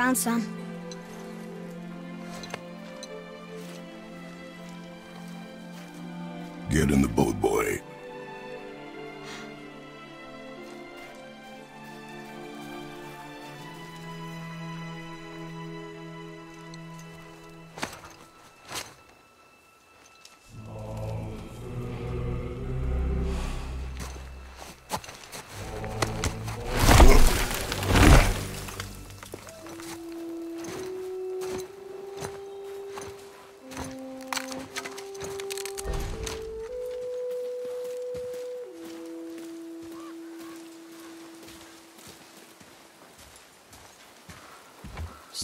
found some. Get in the boat,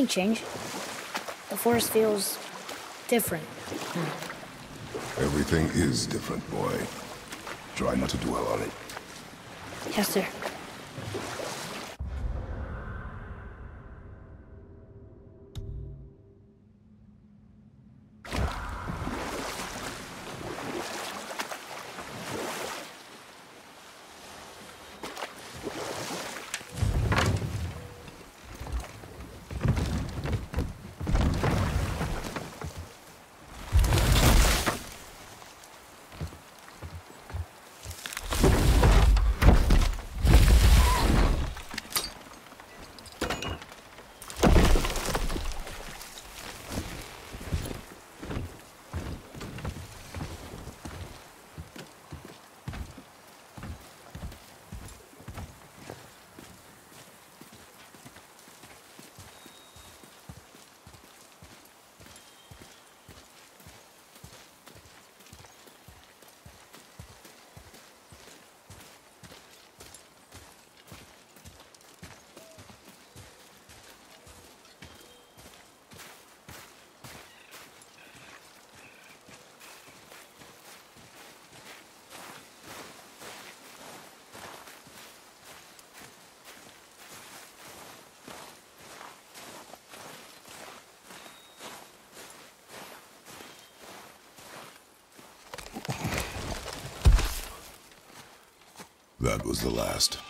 Did something change? The forest feels different. Everything is different, boy. Try not to dwell on it. Yes, sir. That was the last.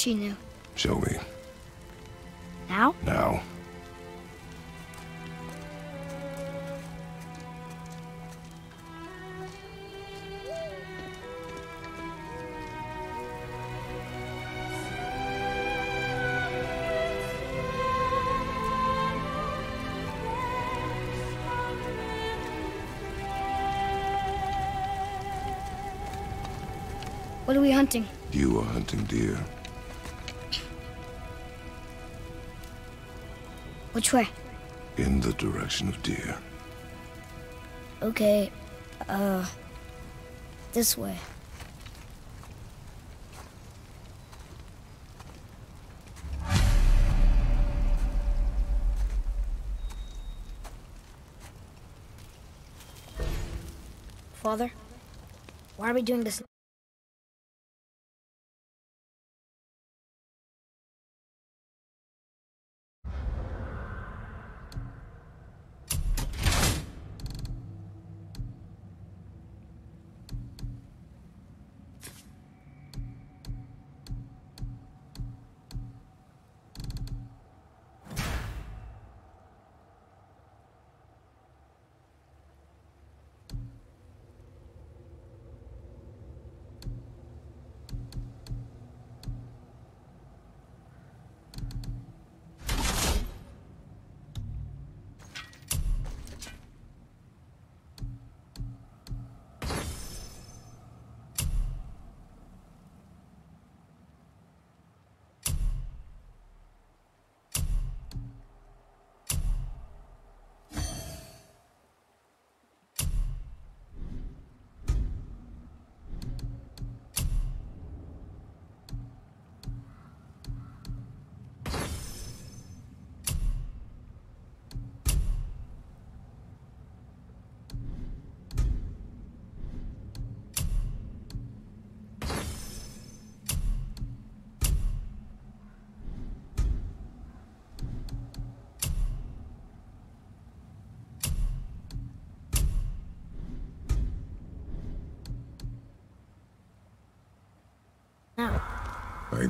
She knew. Show me. Now? Now. What are we hunting? You are hunting deer. Which way? In the direction of deer. Okay, uh, this way. Father, why are we doing this?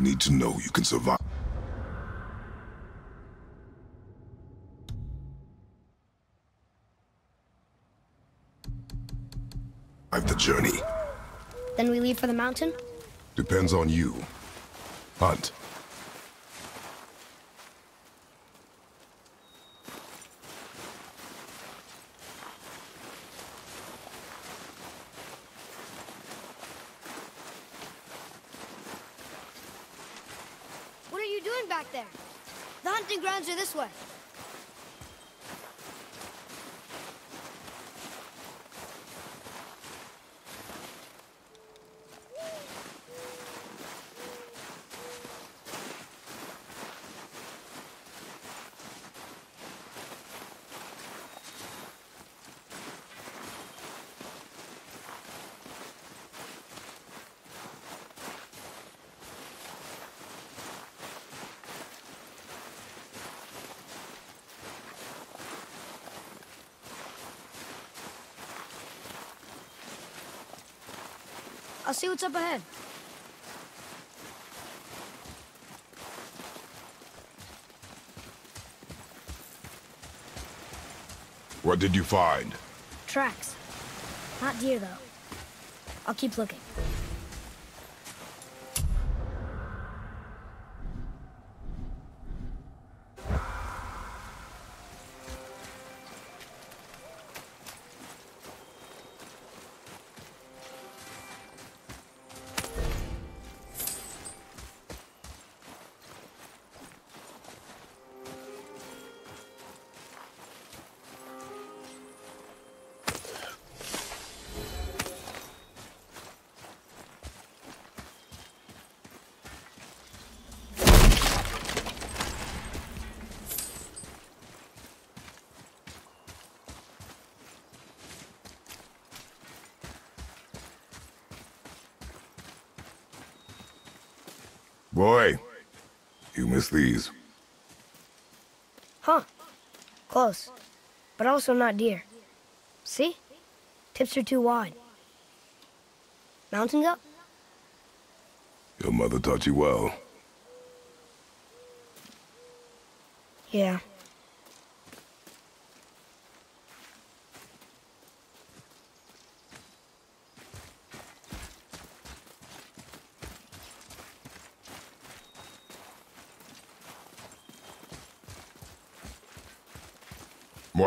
Need to know you can survive. I've the journey. then we leave for the mountain? Depends on you. Hunt. What are you doing back there? The hunting grounds are this way. I'll see what's up ahead. What did you find? Tracks. Not deer, though. I'll keep looking. Boy, you missed these. Huh. Close. But also not deer. See? Tips are too wide. Mountain goat? Your mother taught you well. Yeah.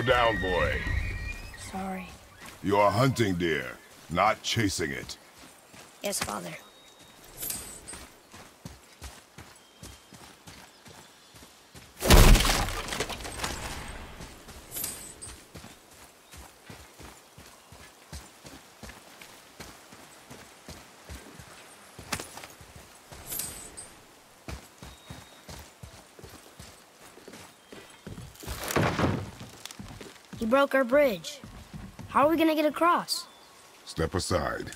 Slow down, boy. Sorry. You are hunting deer, not chasing it. Yes, father. Broke our bridge. How are we gonna get across? Step aside.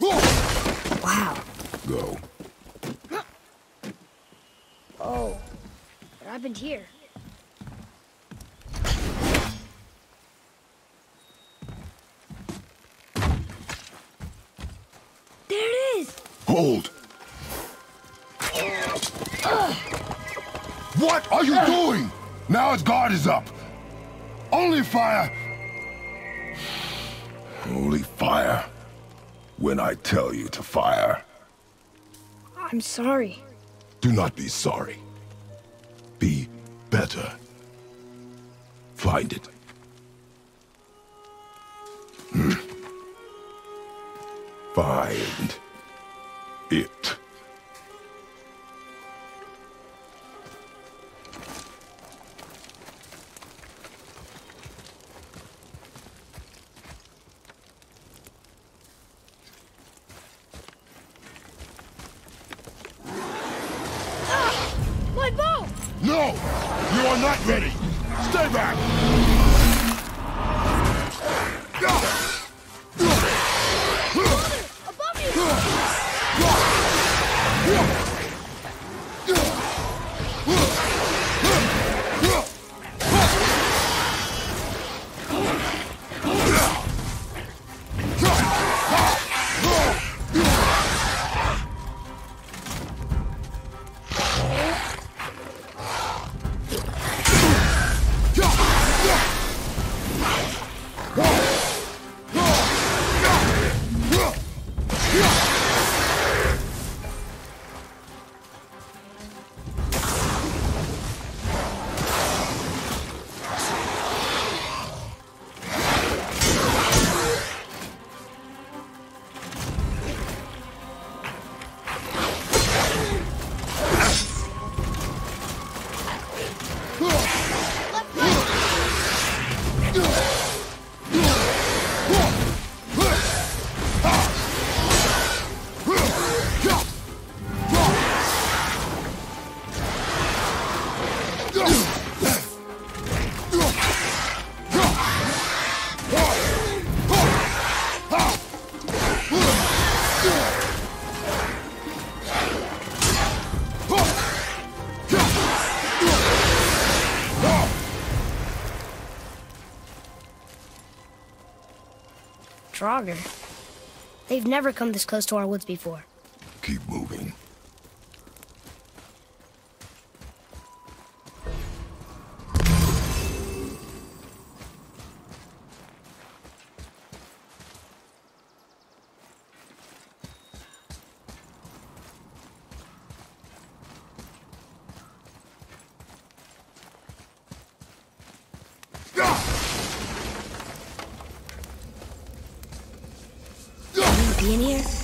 Wow. Go. Oh. What happened here? There it is! Hold! What are you doing? Now his guard is up. Only fire. Only fire. When I tell you to fire. I'm sorry. Do not be sorry. Be better. Find it. Hmm. Find it. Draugr. They've never come this close to our woods before. Keep moving. Be in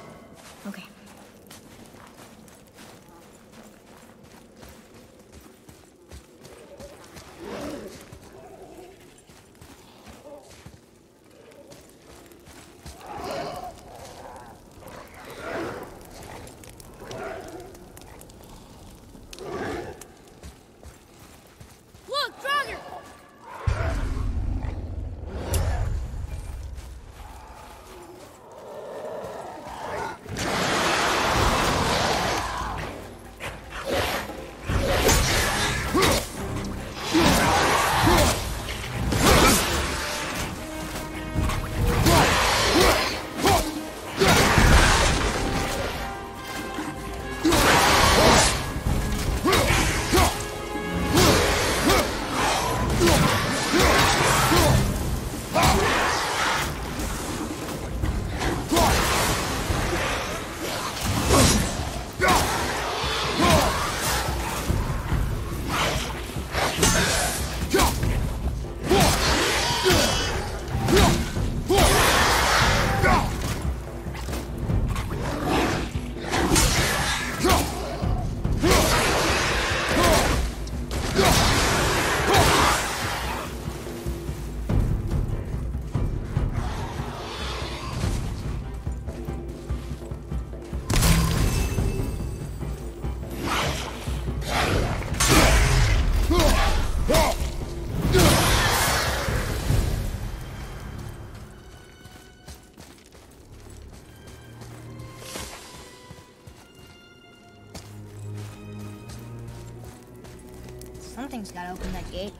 Something's gotta open that gate.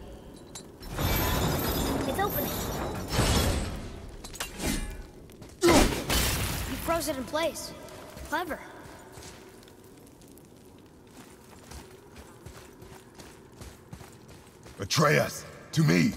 It's opening. You froze it in place. Clever. Atreus, to me.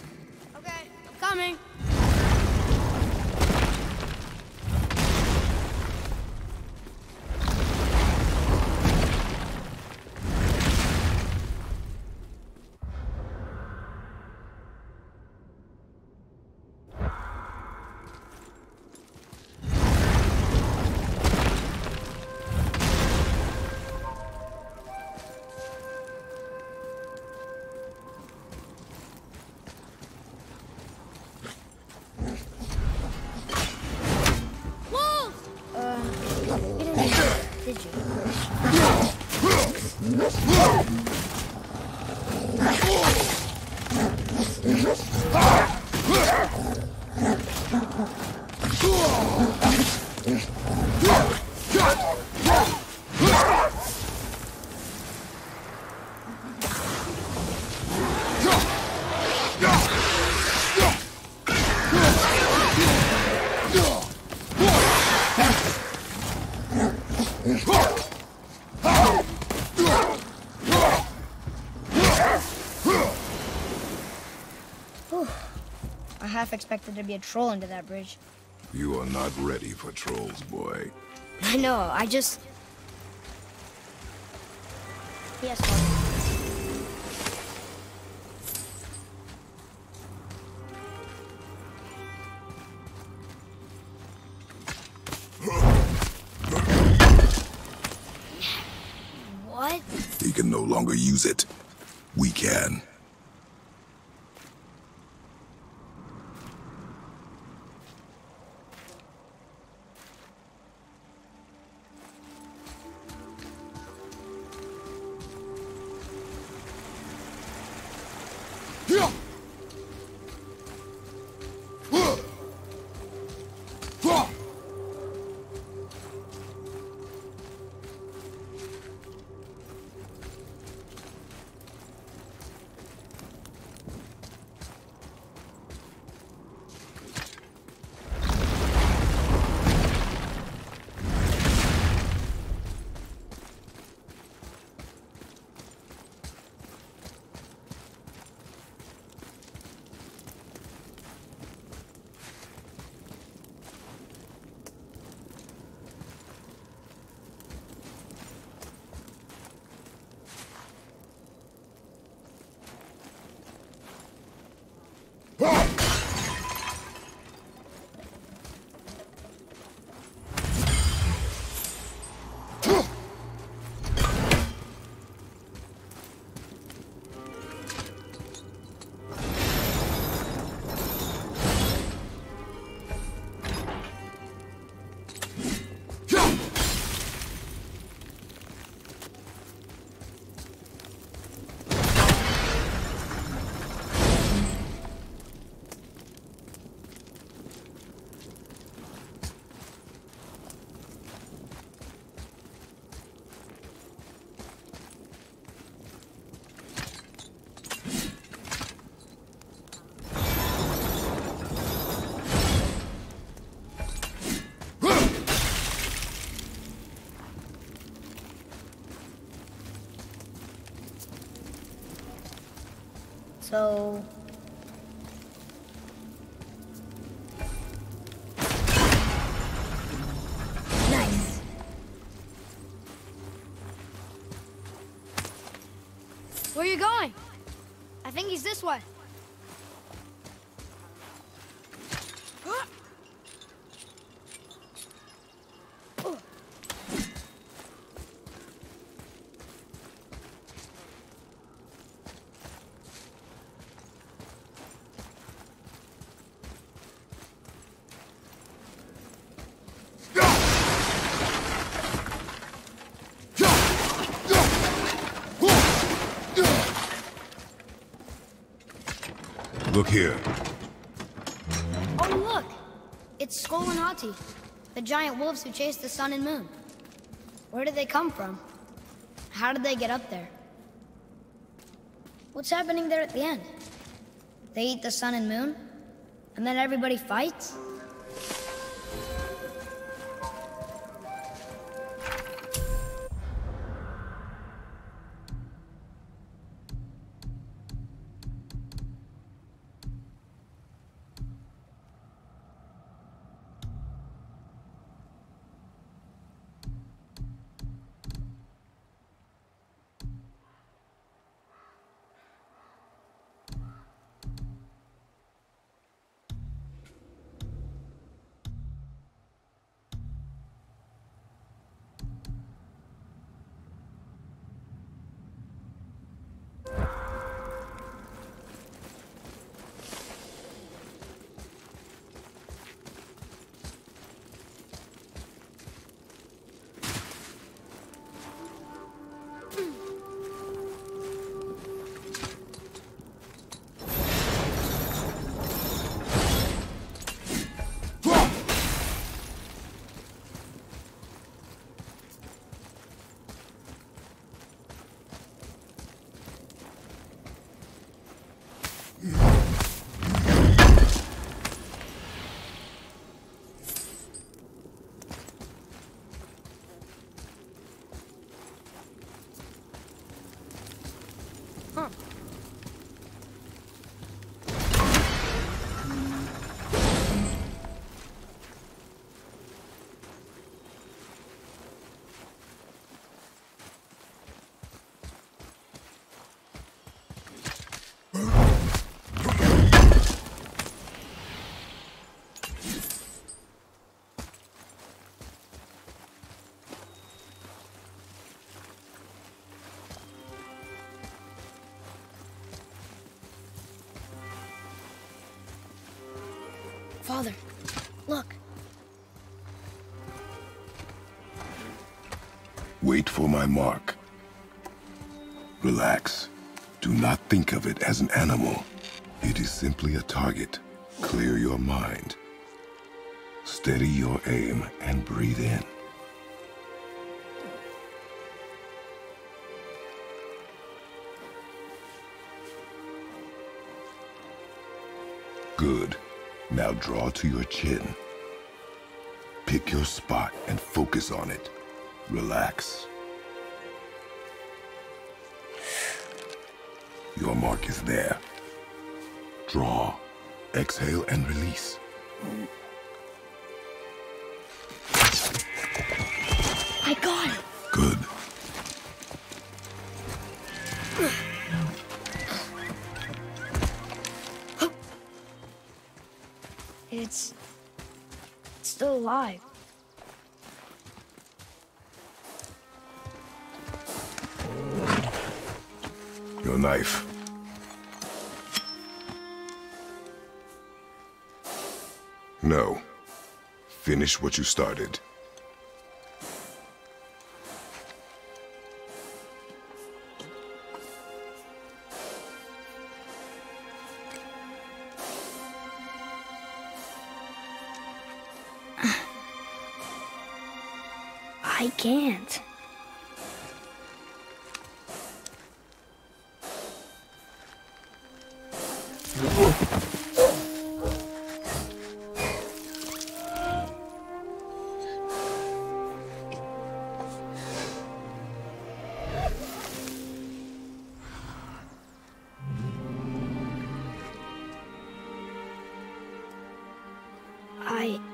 Half expected to be a troll under that bridge. You are not ready for trolls, boy. I know, I just... Yes, Father. What? He can no longer use it. We can. So... Nice. Where are you going? I think he's this way. Look here. Oh, look! It's Sköll and Hati, the giant wolves who chased the sun and moon. Where did they come from? How did they get up there? What's happening there at the end? They eat the sun and moon? And then everybody fights? Father, look. Wait for my mark. Relax. Do not think of it as an animal. It is simply a target. Clear your mind. Steady your aim and breathe in. Good. Now draw to your chin. Pick your spot and focus on it. Relax. Your mark is there. Draw. Exhale and release. Finish what you started. I.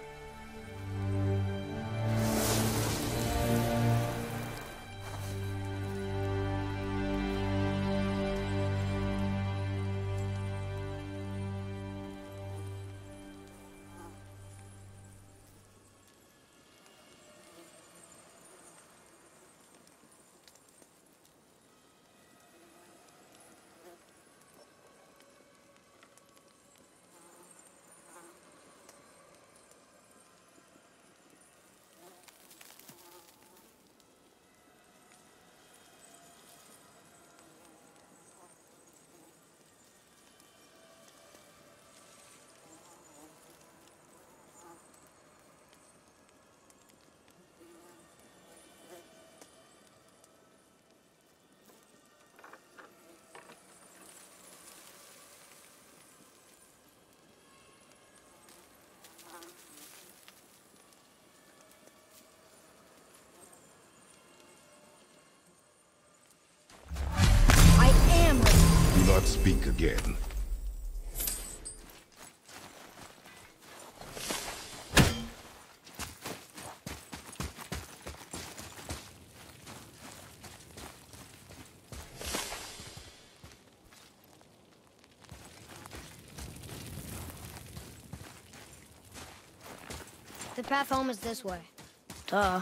Not speak again. The path home is this way. Duh.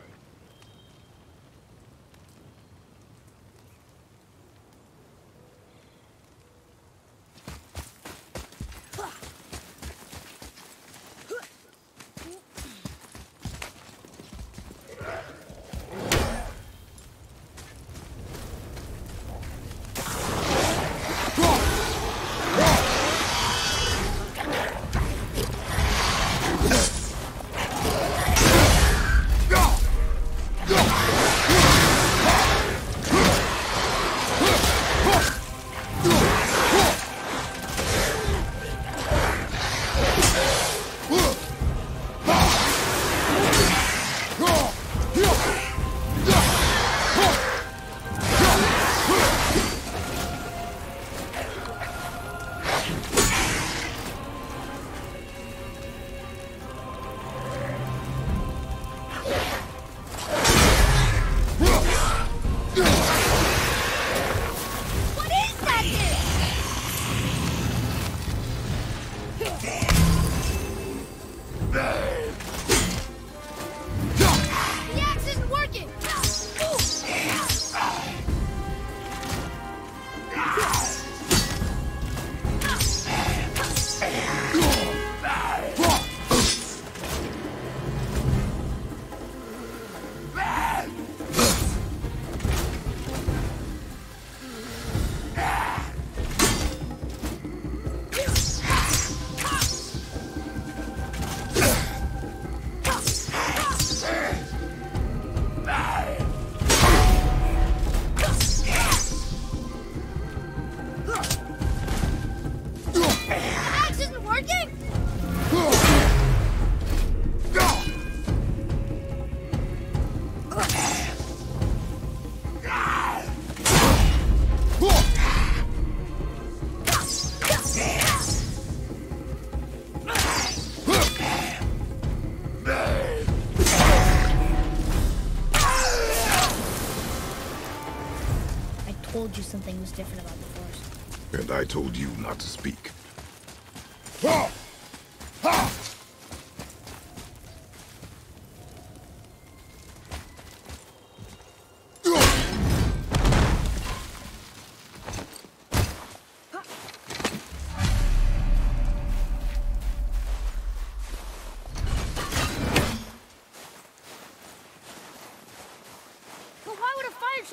Told you something was different about the forest. And I told you not to speak.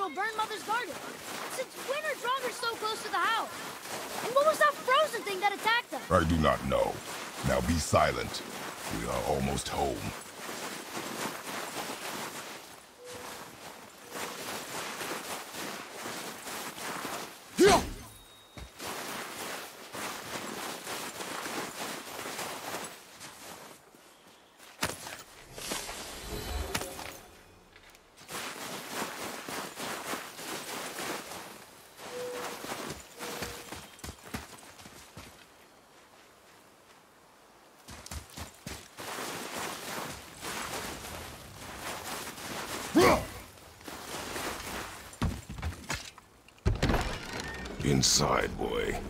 Troll burn Mother's garden? Since when are Draugr so close to the house? And what was that frozen thing that attacked us? I do not know. Now be silent. We are almost home. Inside, boy.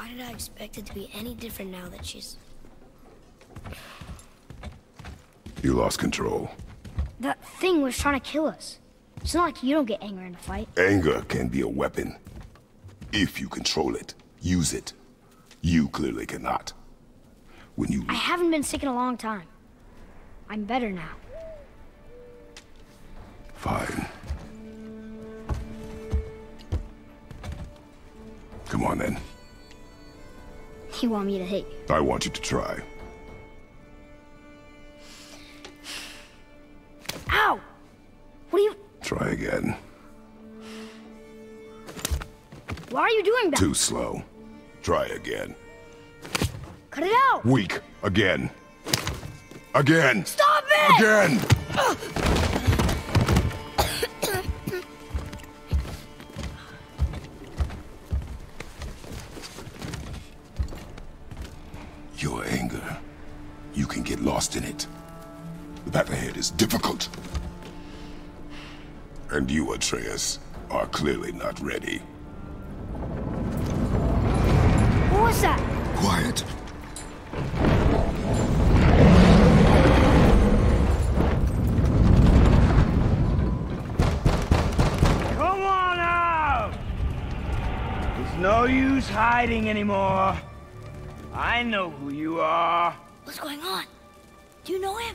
Why did I expect it to be any different now that she's... You lost control. That thing was trying to kill us. It's not like you don't get anger in a fight. Anger can be a weapon. If you control it, use it. You clearly cannot. When you I haven't been sick in a long time. I'm better now. Fine. Come on then. You want me to hit you? I want you to try. Ow! What are you... Try again. Why are you doing that? Too slow. Try again. Cut it out! Weak. Again. Again. Stop it! Again! Is difficult. And you, Atreus, are clearly not ready. What was that? Quiet. Come on out! There's no use hiding anymore. I know who you are. What's going on? Do you know him?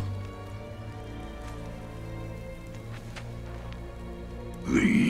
The